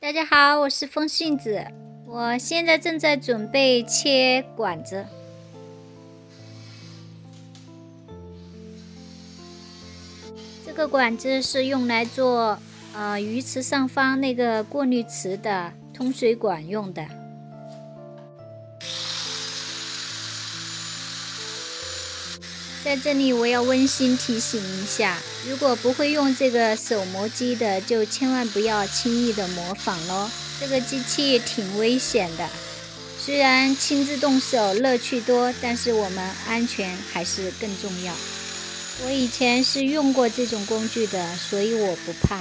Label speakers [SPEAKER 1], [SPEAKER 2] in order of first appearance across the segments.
[SPEAKER 1] 大家好，我是风信子，我现在正在准备切管子。这个管子是用来做呃鱼池上方那个过滤池的通水管用的。在这里，我要温馨提醒一下，如果不会用这个手磨机的，就千万不要轻易的模仿喽。这个机器挺危险的，虽然亲自动手乐趣多，但是我们安全还是更重要。我以前是用过这种工具的，所以我不怕，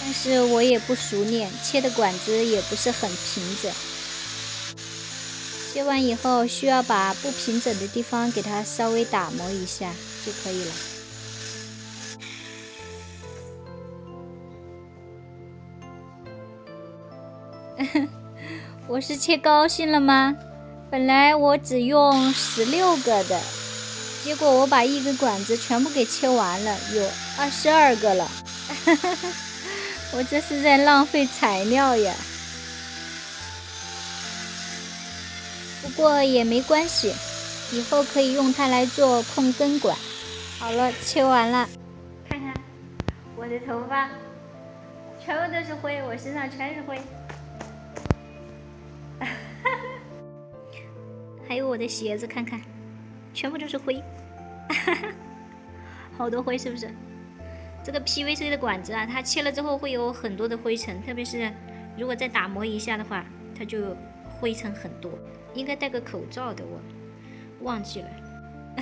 [SPEAKER 1] 但是我也不熟练，切的管子也不是很平整。切完以后，需要把不平整的地方给它稍微打磨一下就可以了。我是切高兴了吗？本来我只用十六个的，结果我把一根管子全部给切完了，有二十二个了。我这是在浪费材料呀！不过也没关系，以后可以用它来做控根管。好了，切完了，看看我的头发，全部都是灰，我身上全是灰，还有我的鞋子，看看，全部都是灰，哈 哈好多灰是不是？这个 PVC 的管子啊，它切了之后会有很多的灰尘，特别是如果再打磨一下的话，它就灰尘很多。应该戴个口罩的，我忘记了。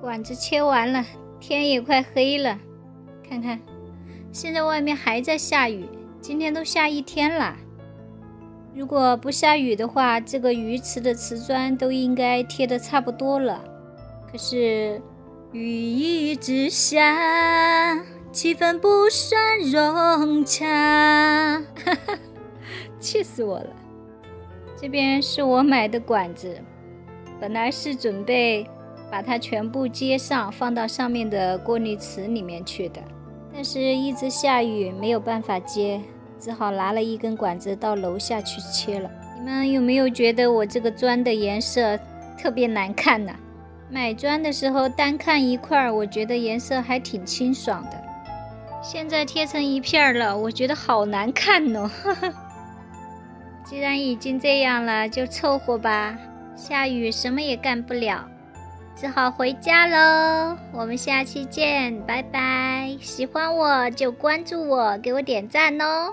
[SPEAKER 1] 管子切完了，天也快黑了。看看，现在外面还在下雨，今天都下一天了。如果不下雨的话，这个鱼池的瓷砖都应该贴的差不多了。可是雨一直下，气氛不算融洽，气死我了。这边是我买的管子，本来是准备把它全部接上，放到上面的过滤池里面去的，但是一直下雨，没有办法接，只好拿了一根管子到楼下去切了。你们有没有觉得我这个砖的颜色特别难看呢？买砖的时候单看一块，我觉得颜色还挺清爽的，现在贴成一片了，我觉得好难看哦。既然已经这样了，就凑合吧。下雨什么也干不了，只好回家喽。我们下期见，拜拜！喜欢我就关注我，给我点赞哦。